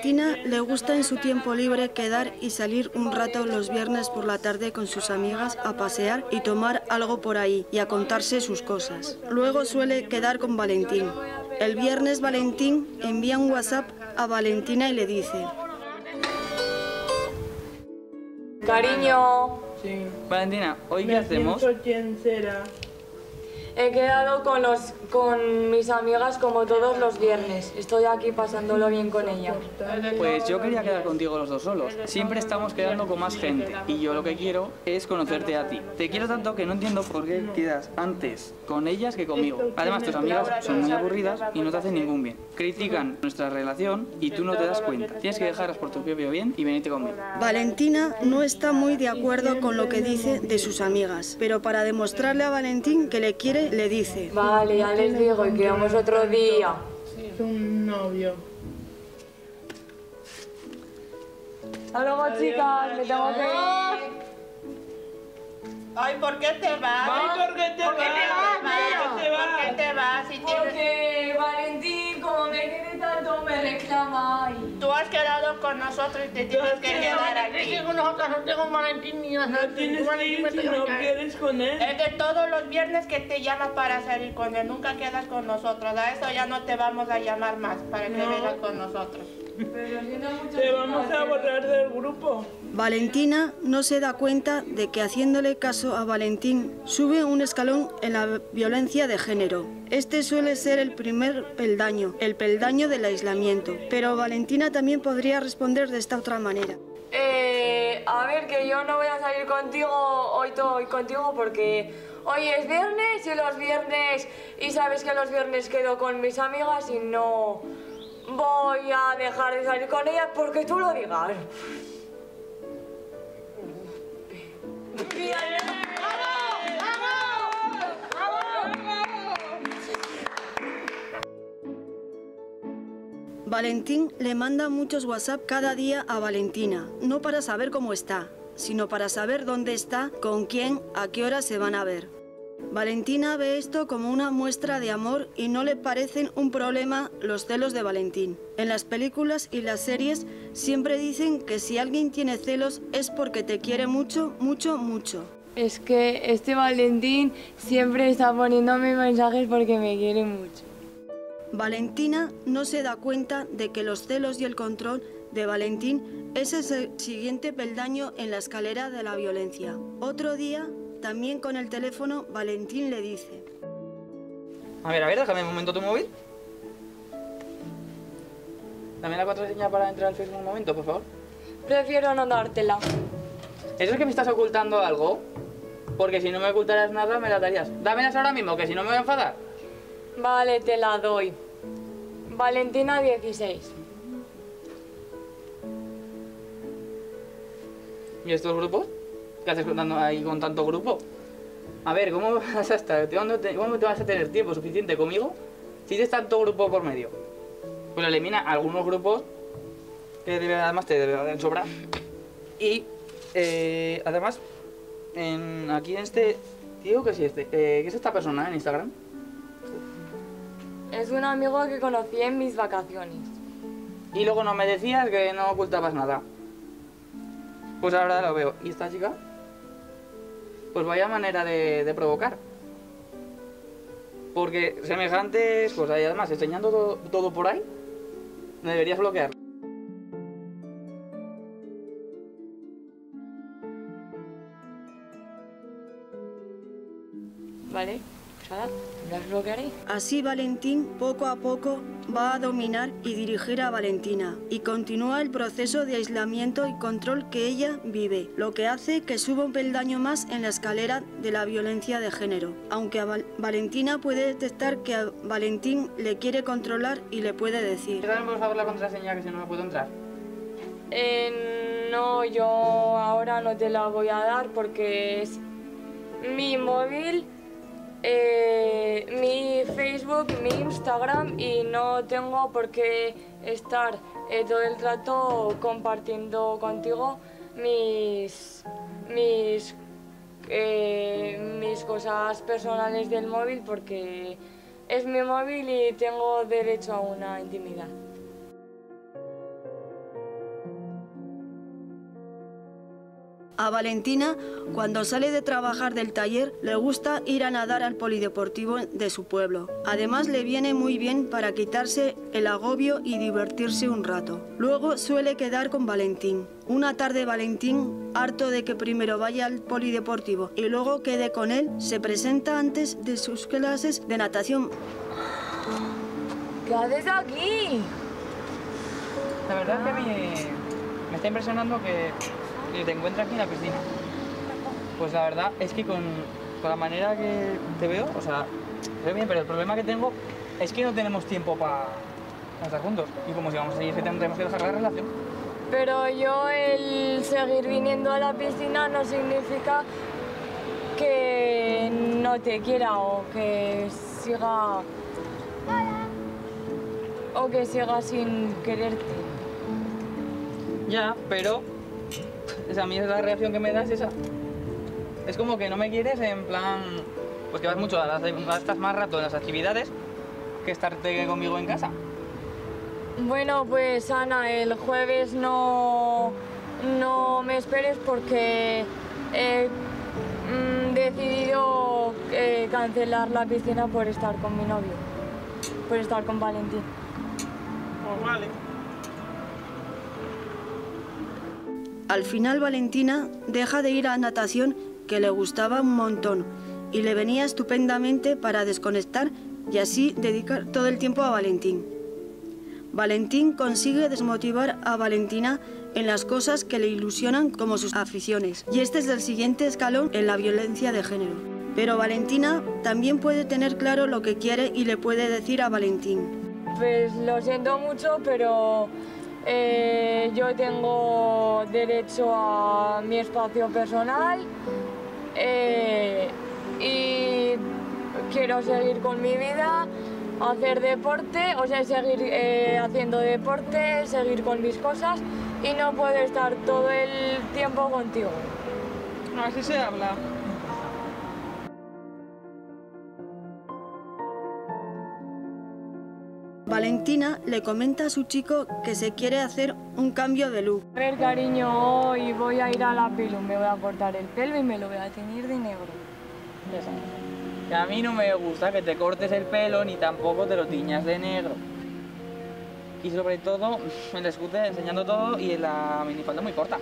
Valentina le gusta en su tiempo libre quedar y salir un rato los viernes por la tarde con sus amigas a pasear y tomar algo por ahí y a contarse sus cosas. Luego suele quedar con Valentín. El viernes Valentín envía un WhatsApp a Valentina y le dice, Cariño, Sí. Valentina, ¿hoy qué Me hacemos? pienso quién será. He quedado con, los, con mis amigas como todos los viernes. Estoy aquí pasándolo bien con ellas. Pues yo quería quedar contigo los dos solos. Siempre estamos quedando con más gente y yo lo que quiero es conocerte a ti. Te quiero tanto que no entiendo por qué quedas antes con ellas que conmigo. Además, tus amigas son muy aburridas y no te hacen ningún bien. Critican nuestra relación y tú no te das cuenta. Tienes que dejarlas por tu propio bien y venirte conmigo. Valentina no está muy de acuerdo con lo que dice de sus amigas, pero para demostrarle a Valentín que le quiere, le dice, Vale, ya les digo y quedamos otro día. Es un novio. Hasta luego, chicas, me tengo que ir. Ay, ¿por qué te vas? Ay, ¿por qué te ¿Por qué te vas? ¿Por qué te vas? ¿Por qué te vas? Si tienes- Porque Valentín, como me quiere tanto, me reclama. Has quedado con nosotros y te tienes que quedar aquí. nosotros no tengo Valentín ni No tienes que ir si no quieres con él. Es de todos los viernes que te llama para salir con él. Nunca quedas con nosotros. A eso ya no te vamos a llamar más para que No. vengas con nosotros. Pero siento mucho Te vamos a borrar del grupo. Valentina no se da cuenta de que haciéndole caso a Valentín sube un escalón en la violencia de género. Este suele ser el primer peldaño, el peldaño del aislamiento, pero Valentina también podría responder de esta otra manera. Eh, a ver, que yo no voy a salir contigo hoy todo hoy contigo porque hoy es viernes y los viernes y sabes que los viernes quedo con mis amigas y no voy a dejar de salir con ellas porque tú lo digas. Valentín le manda muchos WhatsApp cada día a Valentina, no para saber cómo está, sino para saber dónde está, con quién, a qué hora se van a ver. Valentina ve esto como una muestra de amor y no le parecen un problema los celos de Valentín. En las películas y las series siempre dicen que si alguien tiene celos es porque te quiere mucho, mucho, mucho. Es que este Valentín siempre está poniéndome mensajes porque me quiere mucho. Valentina no se da cuenta de que los celos y el control de Valentín es el siguiente peldaño en la escalera de la violencia. Otro día, también con el teléfono, Valentín le dice, A ver, a ver, déjame un momento tu móvil. Dame la contraseña para entrar al Facebook un momento, por favor. Prefiero no dártela. ¿Eso es que me estás ocultando algo? Porque si no me ocultaras nada, me la darías. Dámelas ahora mismo, que si no me voy a enfadar. Vale, te la doy. Valentina 16. ¿Y estos grupos? ¿Qué haces contando ahí con tanto grupo? A ver, ¿cómo vas a estar? ¿Cuándo te, ¿Cómo te vas a tener tiempo suficiente conmigo si tienes tanto grupo por medio? Pues elimina algunos grupos que debe- además te deben sobrar. Y eh, además, en, aquí en este... Digo que sí, este. eh, ¿Qué es esta persona en Instagram? Es un amigo que conocí en mis vacaciones. Y luego no me decías que no ocultabas nada. Pues ahora lo veo. ¿Y esta chica? Pues vaya manera de, provocar. Porque semejantes cosas y además enseñando todo, por ahí, me deberías bloquear. ¿Vale? Pues las. Así Valentín poco a poco va a dominar y dirigir a Valentina y continúa el proceso de aislamiento y control que ella vive, lo que hace que suba un peldaño más en la escalera de la violencia de género. Aunque a Val- Valentina puede detectar que a Valentín le quiere controlar y le puede decir, Dame por favor la contraseña que si no me puedo entrar. Eh, no, yo ahora no te la voy a dar porque es mi móvil, eh, mi Facebook, mi Instagram y no tengo por qué estar eh, todo el rato compartiendo contigo mis, mis, eh, mis cosas personales del móvil porque es mi móvil y tengo derecho a una intimidad. A Valentina, cuando sale de trabajar del taller, le gusta ir a nadar al polideportivo de su pueblo. Además, le viene muy bien para quitarse el agobio y divertirse un rato. Luego suele quedar con Valentín. Una tarde Valentín, harto de que primero vaya al polideportivo y luego quede con él, se presenta antes de sus clases de natación. ¿Qué haces aquí? La verdad es que me, me está impresionando que, que te encuentras aquí en la piscina. Pues la verdad es que con, con la manera que te veo, o sea, te veo bien, pero el problema que tengo es que no tenemos tiempo para estar juntos. Y como si vamos a ir, que tendremos que dejar la relación. Pero yo el seguir viniendo a la piscina no significa que no te quiera o que siga o que siga sin quererte. Ya, pero esa a mí es la reacción que me das esa. Es como que no me quieres en plan, pues que vas mucho a las, gastas más rato en las actividades que estarte conmigo en casa. Bueno, pues Ana, el jueves no, no me esperes porque he mm, decidido eh, cancelar la piscina por estar con mi novio, por estar con Valentín. Pues vale. Al final Valentina deja de ir a natación que le gustaba un montón y le venía estupendamente para desconectar y así dedicar todo el tiempo a Valentín. Valentín consigue desmotivar a Valentina en las cosas que le ilusionan como sus aficiones y este es el siguiente escalón en la violencia de género. Pero Valentina también puede tener claro lo que quiere y le puede decir a Valentín. Pues lo siento mucho, pero eh, yo tengo derecho a mi espacio personal eh, y quiero seguir con mi vida, hacer deporte, o sea, seguir eh, haciendo deporte, seguir con mis cosas y no puedo estar todo el tiempo contigo. Así se habla. Valentina le comenta a su chico que se quiere hacer un cambio de look. A ver, cariño, hoy voy a ir a la pelo, me voy a cortar el pelo y me lo voy a teñir de negro. Que a mí no me gusta que te cortes el pelo ni tampoco te lo tiñas de negro. Y sobre todo, el escute enseñando todo y la minifalda muy corta.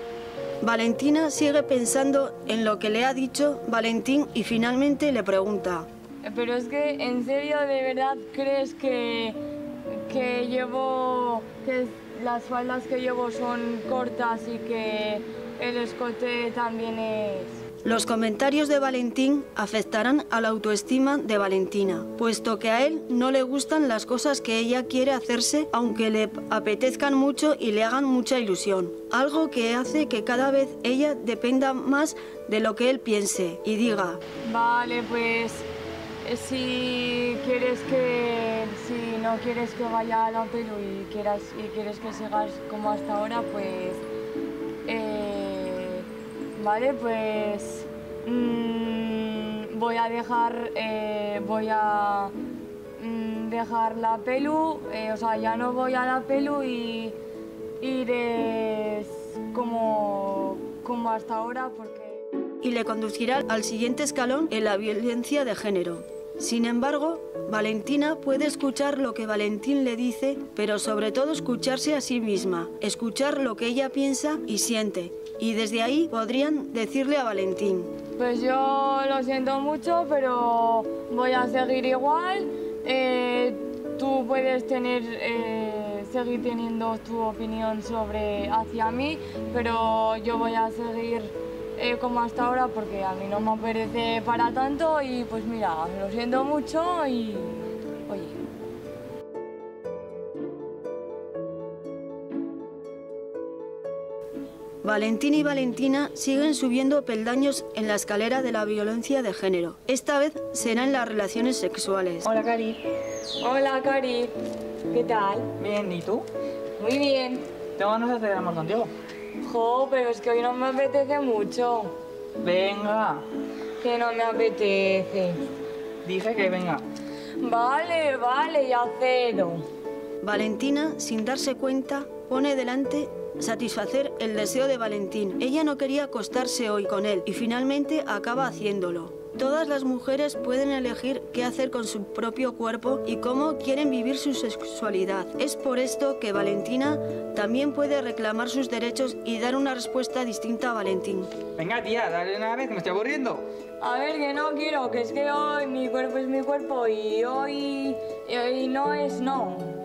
Valentina sigue pensando en lo que le ha dicho Valentín y finalmente le pregunta. Pero es que, ¿en serio de verdad crees que, que llevo, que las faldas que llevo son cortas y que el escote también es... Los comentarios de Valentín afectarán a la autoestima de Valentina, puesto que a él no le gustan las cosas que ella quiere hacerse, aunque le apetezcan mucho y le hagan mucha ilusión. Algo que hace que cada vez ella dependa más de lo que él piense y diga, Vale, pues si quieres que, si no quieres que vaya a la pelo y quieras y quieres que sigas como hasta ahora, pues, eh, vale, pues mm, voy a dejar, eh, voy a mm, dejar la pelu, eh, o sea, ya no voy a la pelu y iré como, como hasta ahora porque y le conducirá al siguiente escalón en la violencia de género. Sin embargo, Valentina puede escuchar lo que Valentín le dice, pero sobre todo escucharse a sí misma, escuchar lo que ella piensa y siente. Y desde ahí podrían decirle a Valentín, Pues yo lo siento mucho, pero voy a seguir igual. Eh, tú puedes tener, eh, seguir teniendo tu opinión sobre hacia mí, pero yo voy a seguir eh, como hasta ahora porque a mí no me apetece para tanto y pues mira, lo siento mucho y oye. Valentín y Valentina siguen subiendo peldaños en la escalera de la violencia de género. Esta vez será en las relaciones sexuales. Hola, Cari. Hola Cari, ¿qué tal? Bien, ¿y tú? Muy bien. Tengo ganas de hacer amor contigo. Jo, pero es que hoy no me apetece mucho. Venga. Que no me apetece. Dije que venga. Vale, vale, ya cedo. Valentina, sin darse cuenta, pone delante satisfacer el deseo de Valentín. Ella no quería acostarse hoy con él y finalmente acaba haciéndolo. Todas las mujeres pueden elegir qué hacer con su propio cuerpo y cómo quieren vivir su sexualidad. Es por esto que Valentina también puede reclamar sus derechos y dar una respuesta distinta a Valentín. Venga, tía, dale una vez, que me estoy aburriendo. A ver, que no quiero, que es que hoy mi cuerpo es mi cuerpo y hoy, y hoy no es no.